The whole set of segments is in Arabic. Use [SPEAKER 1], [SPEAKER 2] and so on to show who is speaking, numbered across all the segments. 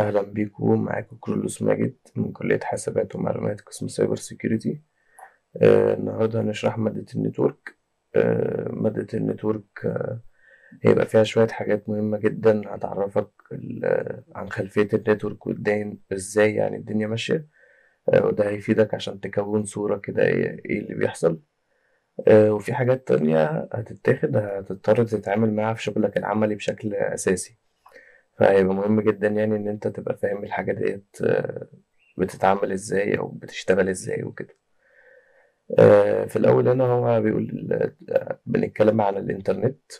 [SPEAKER 1] أهلا بيكم معاكم كرولوس ماجد من كلية حاسبات ومعلومات قسم cyber security. آه النهاردة هنشرح مادة ال network. آه مادة ال network آه هيبقى فيها شوية حاجات مهمة جدا هتعرفك عن خلفية ال network وازاي إزاي يعني الدنيا ماشية. آه وده هيفيدك عشان تكون صورة كده إيه إيه اللي بيحصل. آه وفي حاجات تانية هتتاخد هتضطر تتعامل معاها في شغلك العملي بشكل أساسي. فهيبقى مهم جدا يعني إن أنت تبقى فاهم الحاجة ديت آه، بتتعمل إزاي أو بتشتغل إزاي وكده. آه، في الأول هنا هو بيقول آه، بنتكلم عن الإنترنت.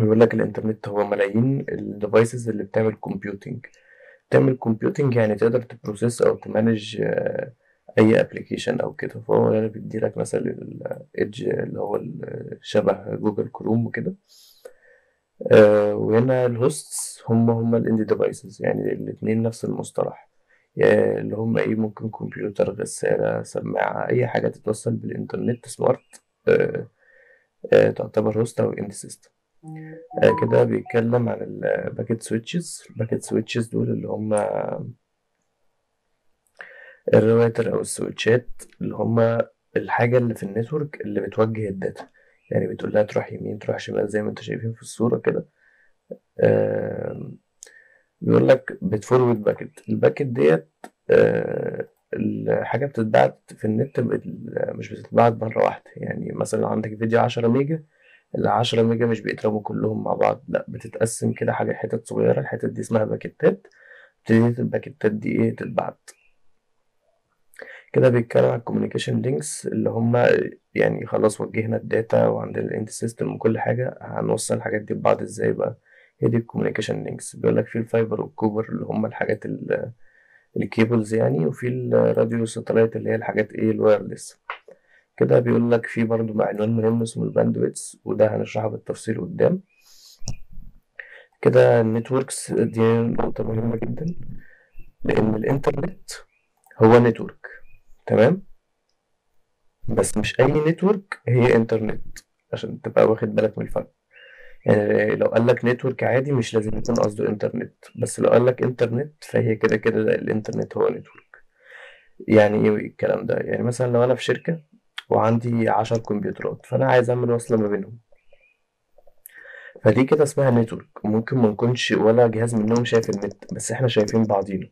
[SPEAKER 1] بيقول لك الإنترنت هو ملايين ال devices اللي بتعمل computing تعمل computing يعني تقدر ت process أو ت manage أي application أو كده. فهو هنا بيديلك مثلا ال edge اللي هو شبه Google Chrome وكده. وهنا ال hosts هم هم ال end devices يعني الاتنين نفس المصطلح. اللي هم إيه ممكن كمبيوتر غسالة سماعة أي حاجة تتوصل بالإنترنت smart آه، آه، تعتبر host أو end system كده بيتكلم عن ال packet switches ال packet switches دول اللي هم الراوتر أو ال switchات اللي هم الحاجة اللي في ال network اللي بتوجه ال data. يعني بتقول لها تروح يمين تروح شمال زي ما أنتوا شايفين في الصورة كده. بيقول لك بت forward packet ال packet ديت آه، الحاجة بتتبعت في النت مش بتتبعت مرة واحدة. يعني مثلا لو عندك فيديو عشرة ميجا العشرة ميجا مش بيترموا كلهم مع بعض. لا بتتقسم كده حاجة حتت صغيرة. الحتت دي اسمها packetات بتبتدي ال packetات دي إيه تتبعت. كده بيتكلم عن ال communication links اللي هم يعني خلاص وجهنا ال data وعندنا ال end system وكل حاجة هنوصل الحاجات دي ببعض إزاي بقى؟ هي دي ال communication links بيقول لك في ال fiber وال copper اللي هم الحاجات ال- ال cables يعني وفي ال radio satellite اللي هي الحاجات إيه ال wireless كده بيقول لك في برضو عنوان مهم اسمه ال bandwidth وده هنشرحه بالتفصيل قدام. كده ال networks دي نقطة مهمة جدا لأن الإنترنت هو network تمام؟ بس مش أي network هي إنترنت عشان تبقى واخد بالك من الفرق. يعني لو قال لك network عادي مش لازم يكون قصده إنترنت بس لو قال لك إنترنت فهي كده كده الإنترنت هو network يعني إيه الكلام ده؟ يعني مثلا لو أنا في شركة وعندي عشر كمبيوترات فأنا عايز أعمل وصلة ما بينهم. فدي كده اسمها network ممكن ما نكونش ولا جهاز منهم شايف النت بس إحنا شايفين بعضينا.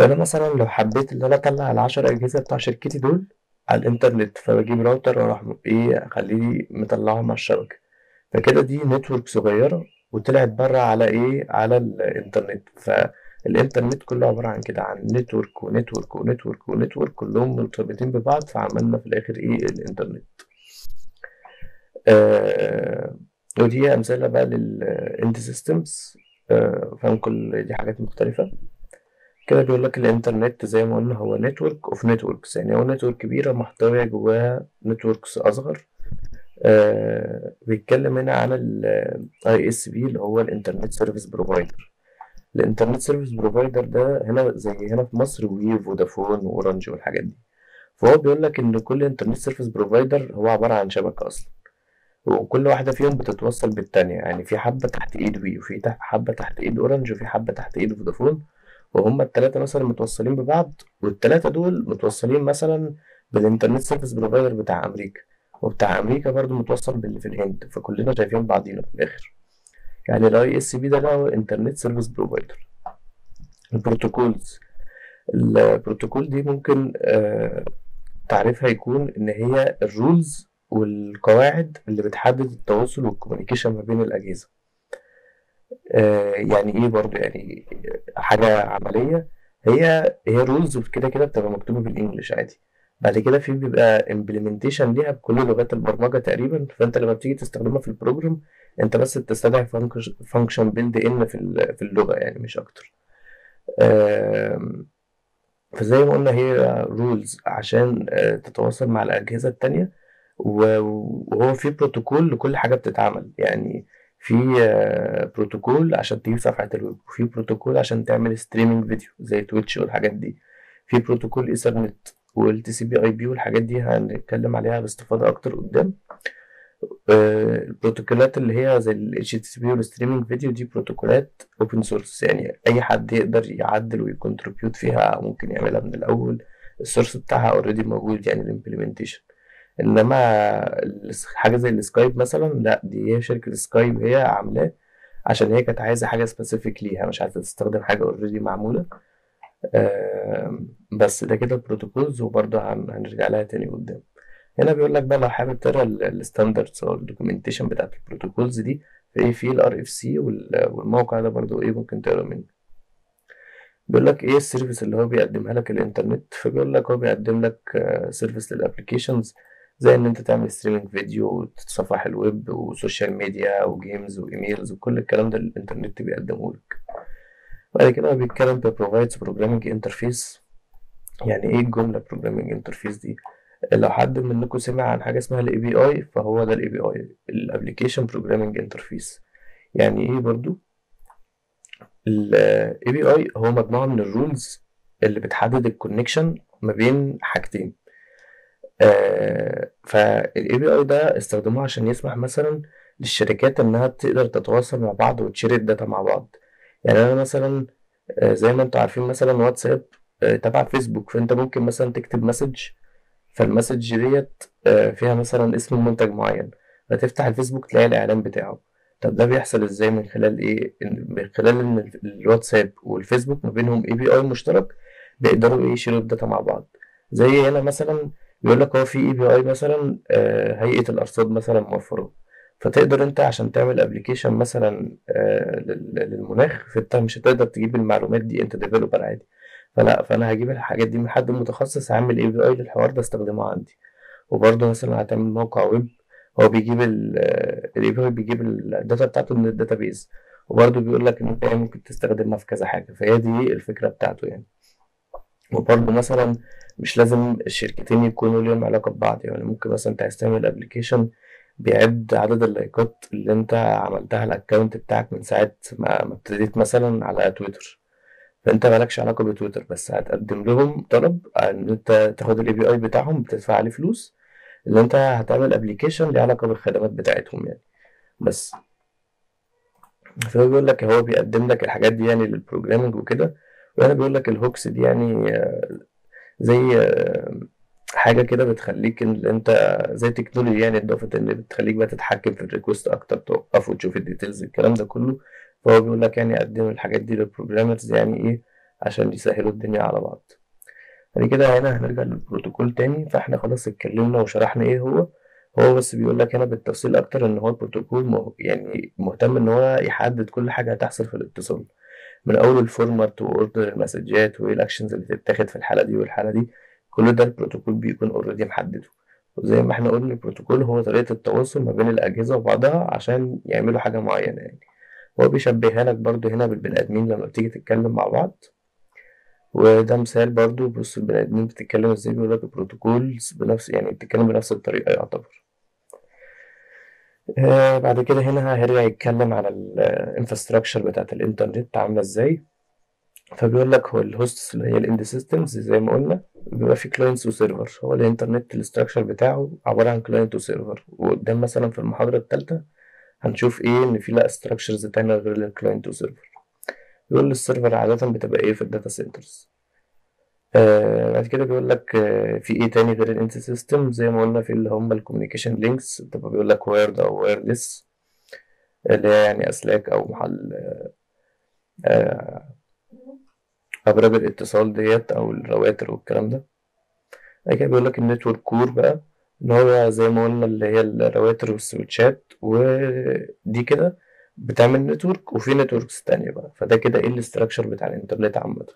[SPEAKER 1] فأنا مثلا لو حبيت إن أنا أطلع العشر أجهزة بتاع شركتي دول على الإنترنت فبجيب راوتر وأروح إيه أخليه مطلعهم على الشبكة. فكده دي network صغيرة وطلعت بره على إيه؟ على الإنترنت. فالإنترنت كله عبارة عن كده عن network و network و network و network كلهم مرتبطين ببعض فعملنا في الآخر إيه؟ الإنترنت. آه ودي أمثلة بقى لل end systems فاهم كل دي حاجات مختلفة. كده بيقول لك الإنترنت زي ما قلنا هو network of networks يعني هو network كبيرة محتوية جواها networks أصغر. آه بيتكلم هنا عن ال ISP اللي هو ال internet service provider ال internet service provider ده هنا زي هنا في مصر وي فودافون وأورنج والحاجات دي. فهو بيقول لك إن كل internet service provider هو عبارة عن شبكة أصلا. وكل واحدة فيهم بتتوصل بالتانية. يعني في حبة تحت إيد وي وفي حبة تحت إيد أورنج وفي حبة تحت إيد فودافون وهم التلاتة مثلا متوصلين ببعض والتلاتة دول متوصلين مثلا بال internet service provider بتاع أمريكا. وبتاع أمريكا برضو متوصل باللي في الهند. فكلنا شايفين بعضينا في الآخر. يعني ال ISP ده اللي هو internet service provider. ال protocols. البروتوكول دي ممكن آه، تعريفها يكون إن هي ال rules والقواعد اللي بتحدد التواصل وال communication ما بين الأجهزة. آه، يعني إيه برضو يعني حاجة عملية؟ هي هي rules كده كده بتبقى مكتوبة بال English عادي. بعد كده في بيبقى implementation ليها بكل لغات البرمجة تقريبا. فأنت لما بتيجي تستخدمها في ال program أنت بس بتستدعي function built in في في اللغة يعني مش أكتر. فزي ما قلنا هي rules عشان آه، تتواصل مع الأجهزة التانية. وهو في بروتوكول لكل حاجة بتتعمل. يعني في آه، بروتوكول عشان تجيب صفحة الويب وفي بروتوكول عشان تعمل streaming video زي تويتش والحاجات دي. في بروتوكول ايثرنت وال TCP/IP والحاجات دي هنتكلم عليها باستفاضة أكتر قدام. آه، البروتوكولات اللي هي زي ال HTTP وال streaming video دي بروتوكولات open source يعني أي حد يقدر يعدل وي contribute فيها ممكن يعملها من الأول. ال source بتاعها already موجود يعني ال implementation انما حاجة زي السكايب مثلا لا دي هي شركة سكايب هي عاملاه عشان هي كانت عايزة حاجة specific ليها مش عايزة تستخدم حاجة already معمولة. بس ده كده ال protocols وبرضه هنرجع لها تاني قدام. هنا بيقول لك بقى لو حابب تقرأ ال standards أو ال documentation بتاعت ال protocols دي في في ال RFC والموقع ده برضو إيه ممكن تقرأ منه. بيقول لك إيه ال service اللي هو بيقدمها لك الإنترنت؟ فبيقول لك هو بيقدم لك service لل applications زي إن أنت تعمل streaming video وتصفح الويب و social media و games و emails وكل الكلام ده الإنترنت بيقدمه لك. بعد كده بيتكلم provides programming interface يعني إيه الجملة programming interface دي؟ لو حد منكم سمع عن حاجة اسمها ال API فهو ده ال API ال application programming interface يعني إيه برضو؟ ال API هو مجموعة من ال rules اللي بتحدد ال connection ما بين حاجتين. فال API ده استخدموه عشان يسمح مثلا للشركات إنها تقدر تتواصل مع بعض وت share ال data مع بعض. يعني أنا مثلا آه زي ما أنتم عارفين مثلا واتساب آه تبع فيسبوك فأنت ممكن مثلا تكتب message فال message ديت آه فيها مثلا اسم منتج معين فتفتح الفيسبوك تلاقي الإعلان بتاعه. طب ده بيحصل إزاي من خلال إيه؟ من خلال إن الواتساب والفيسبوك ما بينهم API مشترك بيقدروا إيه؟ ي share وا ال data مع بعض. زي هنا مثلا بيقول لك هو في API مثلا آه هيئة الأرصاد مثلا موفرة. فتقدر أنت عشان تعمل application مثلا آه للمناخ فانت مش هتقدر تجيب المعلومات دي أنت developer عادي. فلا فأنا هجيب الحاجات دي من حد متخصص هعمل API للحوار ده استخدمه عندي. وبرضه مثلا هتعمل موقع ويب هو بيجيب ال API بيجيب ال data بتاعته من ال database. وبرضه بيقول لك إن أنت ممكن تستخدمها في كذا حاجة. فهي دي الفكرة بتاعته يعني. وبرضه مثلا مش لازم الشركتين يكونوا ليهم علاقة ببعض يعني ممكن مثلا أنت عايز تعمل application بيعد عدد اللايكات اللي أنت عملتها على ال account بتاعك من ساعة ما ابتديت مثلا على تويتر فأنت مالكش علاقة بتويتر بس هتقدم لهم طلب إن أنت تاخد ال API بتاعهم بتدفع عليه فلوس اللي أنت هتعمل application ليه علاقة بالخدمات بتاعتهم يعني. بس. فهو بيقول لك هو بيقدم لك الحاجات دي يعني لل programming وكده. وأنا بيقول لك ال hooks دي يعني زي حاجة كده بتخليك إن أنت زي technology يعني إضافة إن بتخليك بقى تتحكم في ال request أكتر توقف وتشوف ال details الكلام ده كله. فهو بيقول لك يعني قدم الحاجات دي لل programmers يعني إيه؟ عشان يسهلوا الدنيا على بعض. بعد كده هنا هنرجع للبروتوكول تاني. فإحنا خلاص اتكلمنا وشرحنا إيه هو. هو بس بيقول لك هنا بالتفصيل أكتر إن هو البروتوكول مه... يعني مهتم إن هو يحدد كل حاجة هتحصل في الاتصال. من أول ال format و order المسجات وإيه ال actions اللي تتاخد في الحالة دي والحالة دي كل ده البروتوكول بيكون already محدده. وزي ما إحنا قلنا البروتوكول هو طريقة التواصل ما بين الأجهزة وبعضها عشان يعملوا حاجة معينة يعني. هو بيشبهها لك برضو هنا بالبني آدمين لما بتيجي تتكلم مع بعض. وده مثال برضو بص البني آدمين بتتكلم إزاي؟ بيقول لك ال protocols بنفس يعني بتتكلم بنفس الطريقة يعتبر. آه بعد كده هنا هيرجع يتكلم على ال infrastructure بتاعت الإنترنت عاملة إزاي. فبيقول لك هو ال hosts اللي هي ال end systems زي ما قلنا بيبقى في clients و server هو الانترنت ال structure بتاعه عبارة عن client و server وقدام مثلا في المحاضرة الثالثه هنشوف إيه إن في لأ structures تانية غير ال client و server بيقول ال server عادة بتبقى إيه في ال data centers آه بعد كده بيقول لك آه في إيه تاني غير ال end system زي ما قلنا في اللي هم ال communication links بتبقى بيقول لك wired أو wireless اللي هي يعني أسلاك أو محل آه أبراج الاتصال ديت أو الرواتر والكلام ده. بعد كده بيقول لك ال network core بقى إن هو زي ما قلنا اللي هي الرواتر والسويتشات ودي كده بتعمل network وفي networks تانية بقى. فده كده إيه ال structure بتاع الإنترنت عامة.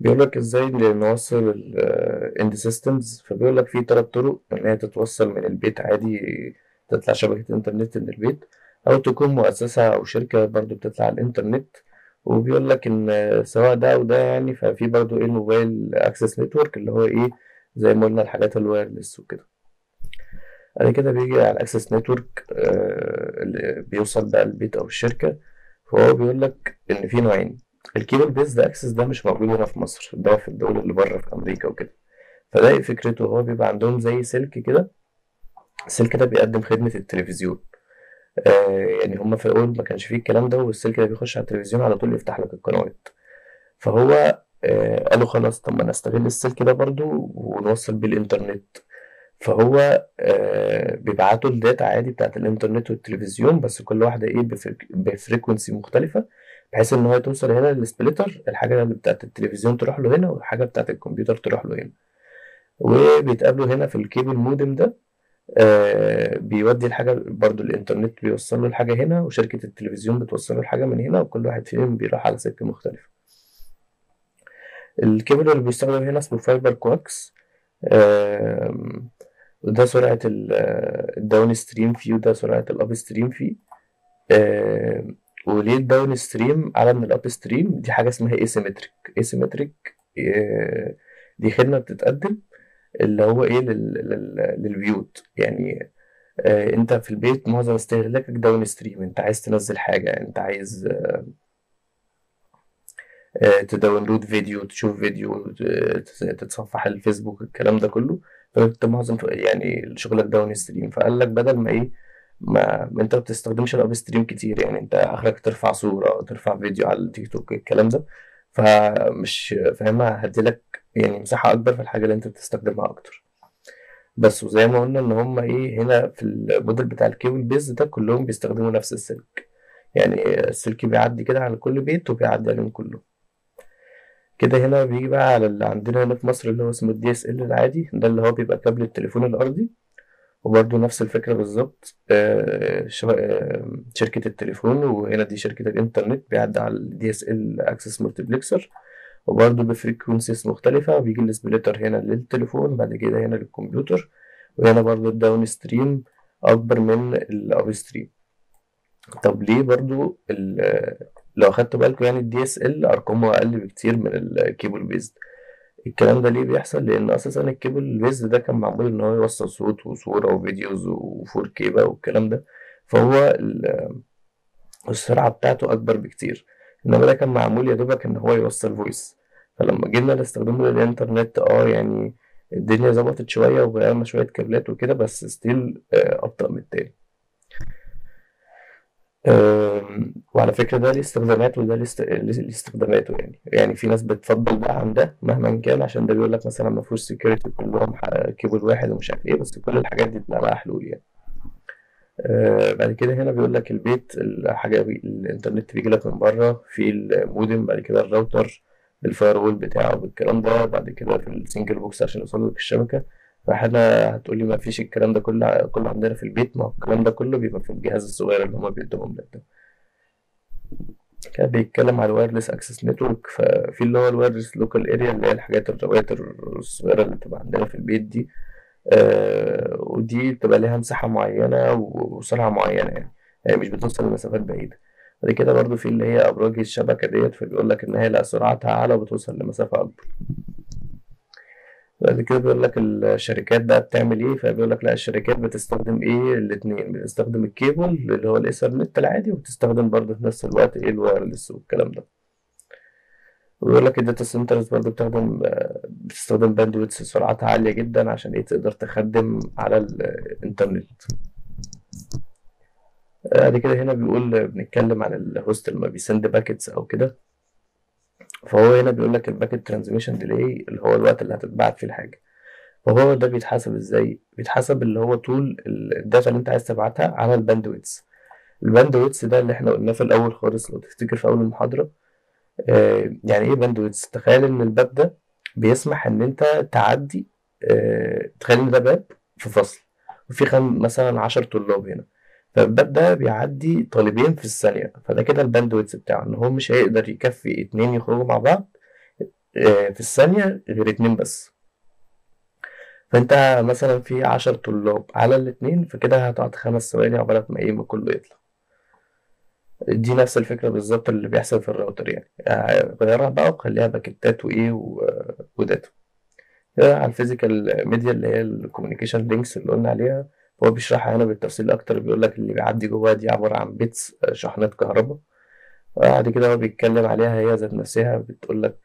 [SPEAKER 1] بيقول لك إزاي نوصل ال end systems فبيقول لك في تلات طرق إن هي تتوصل من البيت عادي تطلع شبكة إنترنت من البيت أو تكون مؤسسة أو شركة برضو بتطلع على الإنترنت. وبيقول لك إن سواء ده أو ده يعني ففي برضو إيه ال mobile access network اللي هو إيه زي ما قلنا الحاجات ال wireless وكده. بعد كده بيجي على ال access network اللي بيوصل بقى البيت أو الشركة. فهو بيقول لك إن في نوعين. ال cable-based access ده مش موجود هنا في مصر ده في الدول اللي بره في أمريكا وكده. فده فكرته هو بيبقى عندهم زي سلك كده السلك ده بيقدم خدمة التلفزيون. آه يعني هما في الأول ما كانش فيه الكلام ده والسلك ده بيخش على التلفزيون على طول يفتح لك القنوات. فهو آه قالوا خلاص طب ما نستغل السلك ده برضو ونوصل بيه الإنترنت. فهو آه بيبعتوا ال data عادي بتاعت الإنترنت والتلفزيون بس كل واحدة ب freq- ب frequency مختلفة. بحيث إن هو توصل هنا لل splitter الحاجة اللي بتاعت التلفزيون تروح له هنا والحاجة بتاعت الكمبيوتر تروح له هنا. وبيتقابلوا هنا في ال cable modem ده آه بيودي الحاجة برضو الإنترنت بيوصل له الحاجة هنا وشركة التلفزيون بتوصل له الحاجة من هنا وكل واحد فيهم بيروح على سكة مختلفة. الكيبل اللي بيستخدم هنا اسمه fiber coax آم، وده سرعة ال- ال downstream فيه وده سرعة ال upstream فيه آم، وليه ال downstream أعلى من ال upstream دي حاجة اسمها asymmetric asymmetric دي خدمة بتتقدم اللي هو إيه لل... لل... للبيوت. يعني آه أنت في البيت معظم استهلاكك downstream. أنت عايز تنزل حاجة أنت عايز آه آه ت download فيديو تشوف فيديو تتصفح الفيسبوك الكلام ده كله. فأنت معظم يعني شغلك downstream. فقال لك بدل ما إيه ما انت ما بتستخدمش ال upstream كتير يعني انت آخرك ترفع صورة أو ترفع فيديو على التيك توك الكلام ده. فمش فاهمها هديلك يعني مساحة أكبر في الحاجة اللي أنت بتستخدمها أكتر. بس وزي ما قلنا إن هما إيه هنا في الموديل بتاع ال cable-based كلهم بيستخدموا نفس السلك. يعني السلك بيعدي كده على كل بيت وبيعدي عليهم كلهم. كده هنا بيجي بقى على اللي عندنا هنا في مصر اللي هو اسمه ال DSL العادي. ده اللي هو بيبقى كابل التليفون الأرضي. وبرضه نفس الفكرة بالظبط آه، آه، شركة التليفون وهنا دي شركة الإنترنت بيعدي على ال DSL Access Multiplexer وبرضه ب frequencies مختلفة وبيجي ال splitter هنا للتليفون بعد كده هنا للكمبيوتر وهنا برضه ال downstream أكبر من ال upstream طب ليه برضه ال- لو أخدتوا بالكم يعني ال DSL أرقامه أقل بكتير من ال cable-based الكلام ده ليه بيحصل؟ لأن أساسا ال cable-based ده كان معمول إن هو يوصل صوت وصورة و videos و4K بقى والكلام ده. فهو ال- السرعة بتاعته أكبر بكتير. إنما ده كان معمول يا دوبك إن هو يوصل voice فلما جينا نستخدمه للإنترنت آه يعني الدنيا ظبطت شوية وغيرنا شوية كابلات وكده بس still أبطأ من التاني. وعلى فكرة ده ليه استخدامات وده ليه است- ليه استخداماته يعني. يعني في ناس بتفضل ده عن ده مهما كان عشان ده بيقول لك مثلا ما فيهوش security كلهم كيبل واحد ومش عارف إيه بس كل الحاجات دي بتبقى لها حلول يعني. آه بعد كده هنا بيقول لك البيت الحاجة بي... الإنترنت بيجي لك من بره في المودم بعد كده ال router بال fire بتاعه بالكلام ده بعد كده في ال single box عشان يوصل لك الشبكة. فاحنا هتقولي ما فيش الكلام ده كله كله عندنا في البيت؟ ما هو الكلام ده كله بيبقى في الجهاز الصغير اللي هما بيدوهم لك ده كان بيتكلم على ال wireless access network ففي اللي هو ال wireless local area اللي هي الحاجات الرواتر الصغيرة اللي بتبقى عندنا في البيت دي. آه ودي بتبقى ليها مساحة معينة وسرعة معينة يعني. يعني مش بتوصل لمسافات بعيدة. بعد كده برضو في اللي هي أبراج الشبكة ديت فبيقول لك إن هي لا سرعتها أعلى وبتوصل لمسافة أكبر. بعد كده بيقول لك الشركات بقى بتعمل إيه؟ فبيقول لك لا الشركات بتستخدم إيه؟ الاتنين بتستخدم الكيبل اللي هو الإيثرنت العادي وبتستخدم برضو في نفس الوقت إيه؟ ال wireless والكلام ده. ويقول لك ال data centers برضه بتخدم بتستخدم bandwidth سرعتها عالية جدا عشان إيه؟ تقدر تخدم على الإنترنت. بعد كده هنا بيقول بنتكلم عن ال host لما بيسند packets أو كده. فهو هنا بيقول لك ال packet transmission delay اللي هو الوقت اللي هتتبعت فيه الحاجة. فهو ده بيتحسب إزاي؟ بيتحسب اللي هو طول ال data اللي أنت عايز تبعتها على ال bandwidth. ال bandwidth ده اللي إحنا قلناه في الأول خالص لو تفتكر في أول المحاضرة. آه يعني إيه bandwidth؟ تخيل إن الباب ده بيسمح إن أنت تعدي آه تخيل إن ده باب في فصل. وفي خم مثلا عشر طلاب هنا. فالباب ده بيعدي طالبين في الثانية فده كده ال bandwidth بتاعه إن هو مش هيقدر يكفي اتنين يخرجوا مع بعض آه في الثانية غير اتنين بس. فأنت مثلا في عشر طلاب على الاتنين فكده هتقعد خمس ثواني عقبال ما إيه ما كله يطلع. دي نفس الفكرة بالظبط اللي بيحصل في الراوتر يعني. غيرها بقى وخليها باكيتات وإيه و data. على ال physical media اللي هي ال communication links اللي قلنا عليها. هو بيشرحها هنا بالتفصيل أكتر بيقول لك اللي بيعدي جواها دي عبارة عن bits شحنات كهرباء. بعد كده هو بيتكلم عليها هي ذات نفسها بتقول لك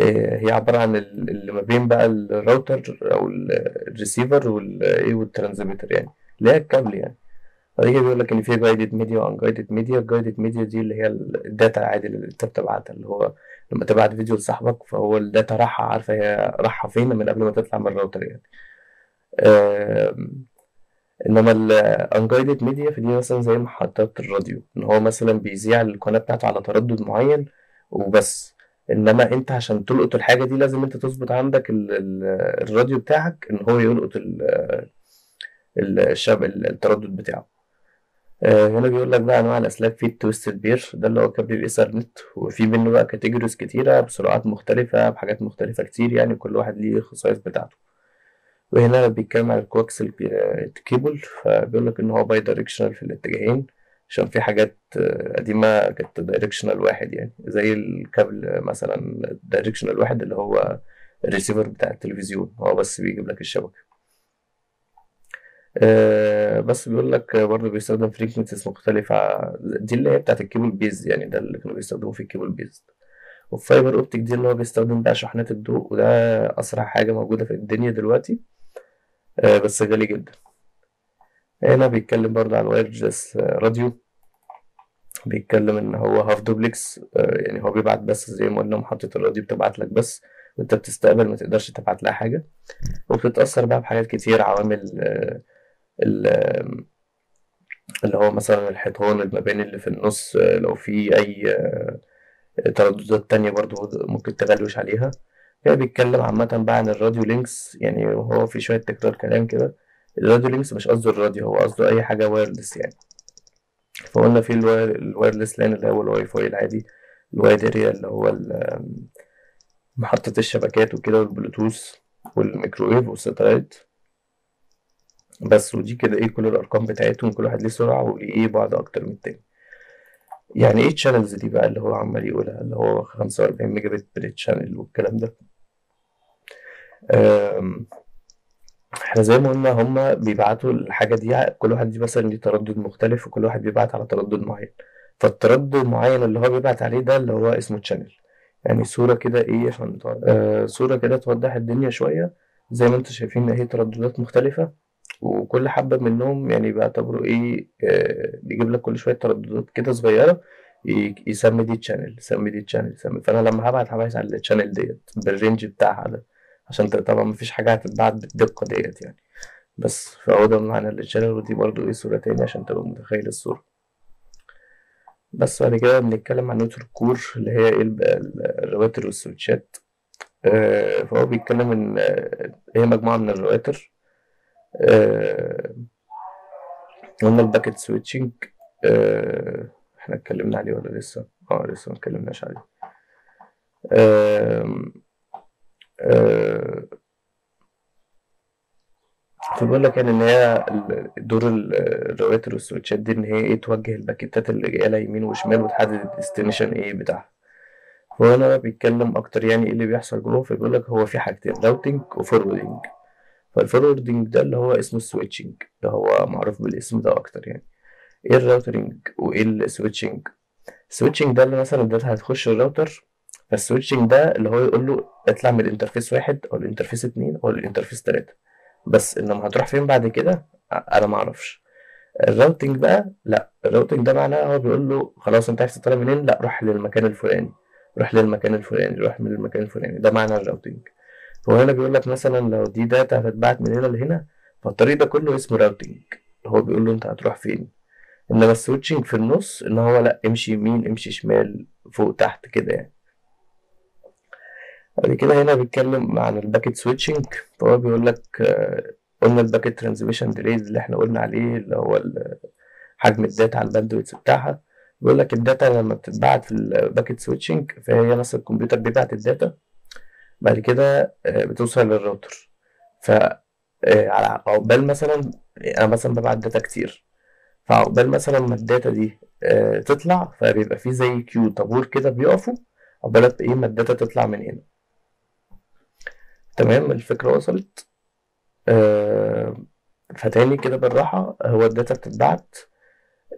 [SPEAKER 1] آه، هي عبارة عن ال- اللي ما بين بقى الراوتر أو ال- الريسيفر والإيه وال transmitter يعني اللي هي الكابل يعني. بعد كده بيقول لك إن في guided media و unguided media ال guided media دي اللي هي ال data العادي اللي أنت بتبعتها اللي هو لما تبعت فيديو لصاحبك فهو ال data رايحة عارفة هي رايحة فين من قبل ما تطلع من الراوتر يعني. إنما ال unguided media فدي مثلا زي محطات الراديو إن هو مثلا بيذيع القناة بتاعته على تردد معين وبس. إنما أنت عشان تلقط الحاجة دي لازم أنت تظبط عندك ال ال الراديو بتاعك إن هو يلقط ال- ال- الشب التردد بتاعه. آه، هنا بيقول لك بقى أنواع الأسلاك في ال twisted pair ده اللي هو كابل الايثرنت وفي منه بقى categories كتيرة بسرعات مختلفة بحاجات مختلفة كتير يعني كل واحد ليه الخصائص بتاعته. وهنا بيتكلم عن ال coaxial cable فبيقول لك إن هو bidirectional في الاتجاهين عشان في حاجات آه، قديمة كانت directional واحد يعني. زي الكابل مثلا directional واحد اللي هو الريسيفر بتاع التلفزيون هو بس بيجيب لك الشبكة. آه، بس بيقول لك برضه بيستخدم frequencies مختلفة دي اللي هي بتاعت ال cable-based يعني ده اللي كانوا بيستخدموه في ال cable-based. وال fiber optic دي اللي هو بيستخدم بقى شحنات الضوء وده أسرع حاجة موجودة في الدنيا دلوقتي. بس غالي جدا. هنا بيتكلم برضه عن wireless radio بيتكلم إن هو half duplex يعني هو بيبعت بس زي ما قلنا محطة الراديو بتبعت لك بس وأنت بتستقبل ما تقدرش تبعت لها حاجة. وبتتأثر بقى بحاجات كتير عوامل آه، ال- آه، اللي هو مثلا الحيطان المباني اللي في النص آه، لو في أي آه، ترددات تانية برضو ممكن تغلوش عليها. هي بيتكلم عامة بقى عن ال radio links يعني هو في شوية تكرار كلام كده. ال radio links مش قصده الراديو هو قصده أي حاجة wireless يعني. فقلنا في ال wire- ال wireless LAN اللي هو الواي فاي العادي ال wide area اللي هو محطة الشبكات وكده والبلوتوث والميكروويف وال satellite. بس ودي كده إيه كل الأرقام بتاعتهم كل واحد ليه سرعة وليه بعد أكتر من التاني. يعني إيه ال channels دي بقى اللي هو عمال يقولها اللي هو 45 megabit per channel والكلام ده؟ إحنا زي ما قلنا هما بيبعتوا الحاجة دي كل واحد دي مثلا ليه تردد مختلف وكل واحد بيبعت على تردد معين. فالتردد المعين اللي هو بيبعت عليه ده اللي هو اسمه channel يعني صورة كده إيه عشان آه صورة كده توضح الدنيا شوية. زي ما أنتوا شايفين اهي ترددات مختلفة وكل حبة منهم يعني بيعتبروا إيه آه بيجيب لك كل شوية ترددات كده صغيرة يسمي دي channel يسمي دي channel يسمي. فأنا لما هبعت هبعت على ال channel ديت بال range بتاعها ده. عشان طبعا مفيش حاجة هتتبعت بالدقة ديت يعني. بس فهو ده معنى ال channel ودي برضو إيه صورة تاني عشان تبقى متخيل الصورة. بس بعد كده بنتكلم عن network core اللي هي إيه الرواتر والسويتشات. آه، فهو بيتكلم إن آه، هي مجموعة من الرواتر. آه، قلنا ال packet switching آه، إحنا اتكلمنا عليه ولا لسه؟ آه لسه ما اتكلمناش عليه. آم، آه، لك يعني إن هي دور ال- الرواتر والسويتشات دي إن هي إيه توجه الباكيتات اللي جاية لها يمين وشمال وتحدد ال destination إيه بتاعها. فهنا بيتكلم أكتر يعني إيه اللي بيحصل جوه فبيقول لك هو في حاجتين routing و forwarding فال forwarding ده اللي هو اسمه ال switching ده هو معروف بالاسم ده أكتر يعني. إيه ال routing وايه ال switching ال switching ده اللي مثلا ال data هتخش الراوتر فال switching ده اللي هو يقول له اطلع من ال interface واحد أو ال interface اتنين أو ال interface تلاتة. بس إنما هتروح فين بعد كده؟ أنا معرفش ال routing بقى لا ال routing ده معناه هو بيقول له خلاص أنت عايز تطلع منين؟ لا روح للمكان الفلاني روح للمكان الفلاني روح من المكان الفلاني. ده معنى ال routing هو هنا بيقول لك مثلا لو دي data هتتبعت من هنا لهنا فالطريق ده كله اسمه routing هو بيقول له أنت هتروح فين؟ إنما ال switching في النص إن هو لا امشي يمين امشي شمال فوق تحت كده يعني. بعد كده هنا بيتكلم عن ال packet switching فهو بيقول لك آه، قلنا ال packet transmission delay اللي إحنا قلنا عليه اللي هو حجم ال data على ال bandwidth بتاعها. بيقول لك ال data لما بتتبعت في ال packet switching فهي مثلا الكمبيوتر بيبعت ال data بعد كده آه، بتوصل للراوتر. ف آه، على عقبال مثلا أنا مثلا ببعت data كتير. فعقبال مثلا ما ال data دي تطلع فبيبقى في زي queue طابور كده بيقفوا عقبال إيه ما ال data تطلع من هنا. تمام الفكرة وصلت. آه، فتاني كده بالراحة هو ال data بتتبعت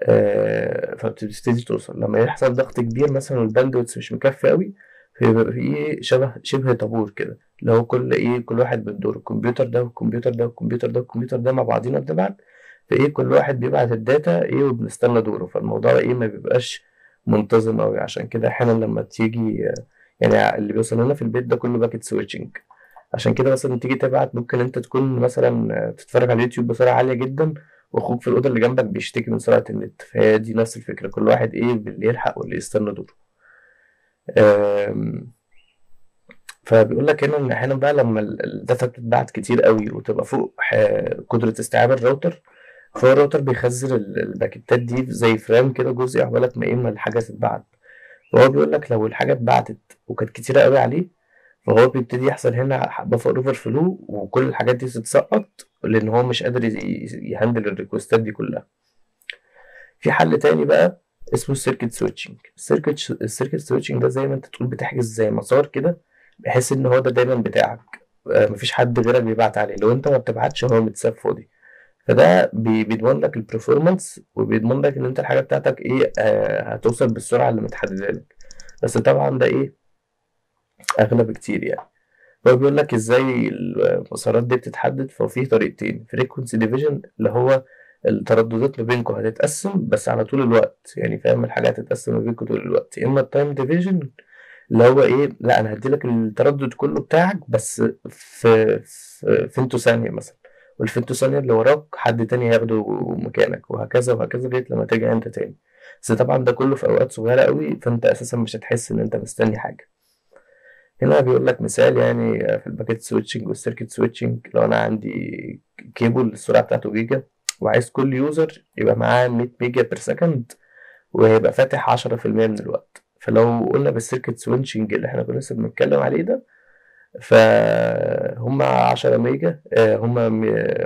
[SPEAKER 1] آه، فبتبتدي توصل. لما يحصل ضغط كبير مثلا وال bandwidth مش مكفي قوي فيبقى في شبه شبه طابور كده اللي هو كل إيه كل واحد بالدور الكمبيوتر ده والكمبيوتر ده والكمبيوتر ده والكمبيوتر ده مع بعضينا بنبعت فإيه كل واحد بيبعت ال data إيه وبنستنى دوره. فالموضوع إيه ما بيبقاش منتظم أوي عشان كده أحيانا لما تيجي يعني اللي بيوصل لنا في البيت ده كله packet switching عشان كده مثلا تيجي تبعت ممكن أنت تكون مثلا تتفرج على اليوتيوب بسرعة عالية جدا وأخوك في الأوضة اللي جنبك بيشتكي من سرعة النت. فهي دي نفس الفكرة كل واحد إيه اللي يلحق واللي يستنى دوره. فبيقول لك هنا إن أحيانا بقى لما ال- ال data بتتبعت كتير قوي وتبقى فوق ح- قدرة استيعاب الراوتر فهو الراوتر بيخزن ال- الباكيتات دي زي frame كده جزئي عقبالك ما إيه ما الحاجة تتبعت. فهو بيقول لك لو الحاجة اتبعتت وكانت كتيرة قوي عليه فهو بيبتدي يحصل هنا buffer overflow وكل الحاجات دي تتسقط لأن هو مش قادر يهندل الريكوستات دي كلها. في حل تاني بقى اسمه ال circuit switching ال circuit ال circuit switching ده زي ما انت تقول بتحجز زي مسار كده بحيث ان هو ده دايما بتاعك. آه، مفيش حد غيرك بيبعت عليه. لو انت ما بتبعتش هو متساب فاضي فده بي- بيضمن لك ال performance وبيضمن لك ان انت الحاجة بتاعتك إيه آه هتوصل بالسرعة اللي متحددة لك. بس طبعا ده إيه اغلى بكتير يعني. هو بيقول لك إزاي المسارات دي بتتحدد ففي طريقتين frequency division اللي هو الترددات ما بينكم هتتقسم بس على طول الوقت يعني فاهم الحاجة هتتقسم ما بينكم طول الوقت. يا إما ال time division اللي هو إيه لأ أنا هديلك التردد كله بتاعك بس في في فينتو ثانية مثلا. والفينتو ثانية اللي وراك حد تاني هياخده مكانك وهكذا وهكذا لغاية لما ترجع أنت تاني. بس طبعا ده كله في أوقات صغيرة قوي فأنت أساسا مش هتحس إن أنت مستني حاجة. هنا بيقول لك مثال يعني في ال packet switching وال circuit switching لو أنا عندي كيبل السرعة بتاعته جيجا وعايز كل user يبقى معاه 100 ميجا per second وهيبقى فاتح 10% من الوقت. فلو قلنا بال circuit switching اللي إحنا كنا لسه بنتكلم عليه ده فهم 10 ميجا آه، هم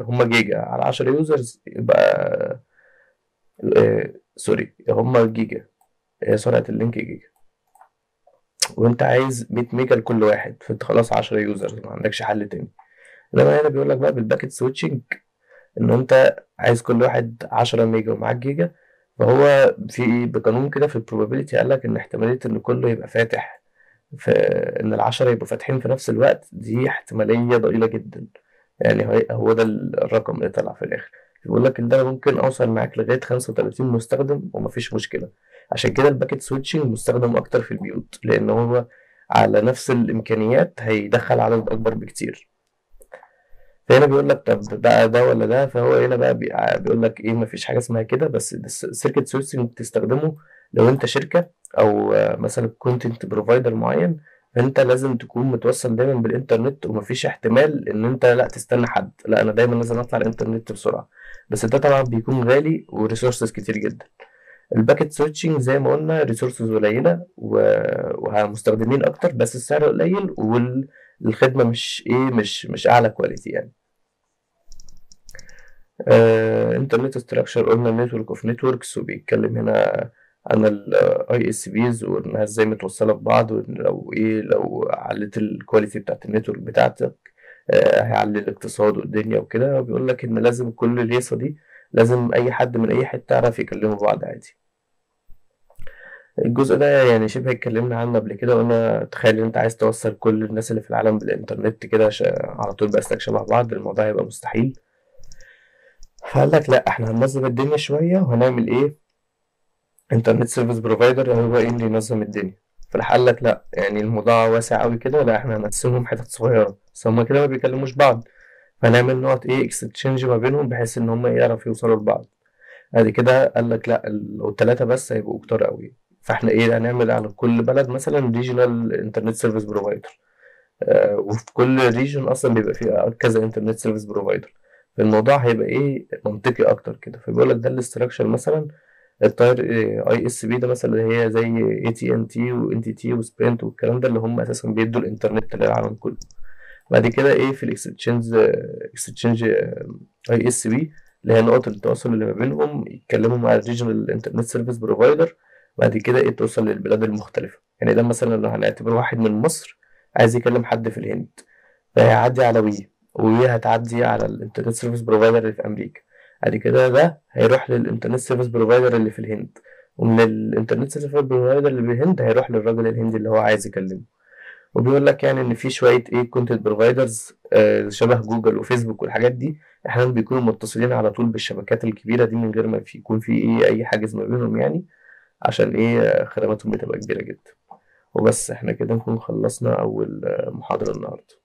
[SPEAKER 1] هم جيجا. على 10 users يبقى آه، sorry هم جيجا آه، سرعة ال link جيجا. وانت عايز 100 ميجا لكل واحد فانت خلاص 10 users ما عندكش حل تاني. انما هنا بيقول لك بقى بال packet switching ان انت عايز كل واحد 10 ميجا ومعاك جيجا فهو في بقانون كده في ال probability قال لك إن احتمالية إن كله يبقى فاتح في إن العشرة يبقوا فاتحين في نفس الوقت دي احتمالية ضئيلة جدا. يعني هو ده الرقم اللي طلع في الآخر. بيقول لك إن ده ممكن أوصل معاك لغاية 35 مستخدم ومفيش مشكلة. عشان كده ال packet switching مستخدم أكتر في البيوت لأن هو على نفس الإمكانيات هيدخل عدد أكبر بكتير. فهنا بيقول لك طب بقى ده ولا ده؟ فهو هنا بقى بي- بيقول لك إيه مفيش حاجة اسمها كده بس ال circuit switching بتستخدمه لو أنت شركة أو مثلا content provider معين فأنت لازم تكون متوصل دايما بالإنترنت ومفيش احتمال إن أنت لأ تستنى حد. لأ أنا دايما لازم أطلع الإنترنت بسرعة. بس ده طبعا بيكون غالي و resources كتير جدا. ال packet switching زي ما قلنا resources قليلة ومستخدمين أكتر بس السعر قليل والخدمة مش إيه مش مش أعلى quality يعني. internet structure قلنا network of networks وبيتكلم هنا عن ال ISPs وإنها إزاي متوصلة ببعض وإن لو إيه لو علت ال quality بتاعت ال network بتاعتك آه، هيعلي الاقتصاد والدنيا وكده. بيقول لك إن لازم كل الهيصه دي لازم أي حد من أي حتة يعرف يكلموا بعض عادي. الجزء ده يعني شبه اتكلمنا عنه قبل كده وقلنا تخيل إن أنت عايز توصل كل الناس اللي في العالم بالإنترنت كده ش- على طول بأسلاك شبه بعض الموضوع هيبقى مستحيل. فقال لك لا إحنا هننظم الدنيا شوية وهنعمل إيه؟ internet service provider هو إيه اللي ينظم الدنيا. فراح لك لا يعني الموضوع واسع قوي كده لا إحنا هنقسمهم حتت صغيرة. بس هما كده ما بيكلموش بعض. فهنعمل نقط إيه اكستشينج ما بينهم بحيث إن هما يعرفوا يوصلوا لبعض. بعد كده قال لك لأ ال- لو التلاتة بس هيبقوا كتار قوي فإحنا إيه هنعمل على كل بلد مثلا regional internet service provider وفي كل region أصلا بيبقى فيه كذا internet service provider فالموضوع هيبقى إيه منطقي أكتر كده. فبيقول لك ده ال structure مثلا ال tier ISP ده مثلا هي زي AT&T و NTT و Sprint والكلام ده اللي هم أساسا بيدوا الإنترنت للعالم كله. بعد كده إيه في ال exchange exchange ISP اللي هي نقط التواصل اللي ما بينهم يتكلموا مع ال regional internet service provider بعد كده إيه توصل للبلاد المختلفة. يعني ده مثلا لو هنعتبر واحد من مصر عايز يكلم حد في الهند فهيعدي على وي وي هتعدي على ال Internet service provider اللي في أمريكا. بعد كده ده هيروح لل Internet service provider اللي في الهند. ومن ال Internet service provider اللي في الهند هيروح للراجل الهندي اللي هو عايز يكلمه. وبيقول لك يعني إن في شوية إيه content providers شبه جوجل وفيسبوك والحاجات دي أحيانا بيكونوا متصلين على طول بالشبكات الكبيرة دي من غير ما في يكون في إيه أي حاجز ما بينهم يعني عشان إيه آه، خدماتهم بتبقى كبيرة جدا. وبس إحنا كده نكون خلصنا أول آه، محاضرة النهارده.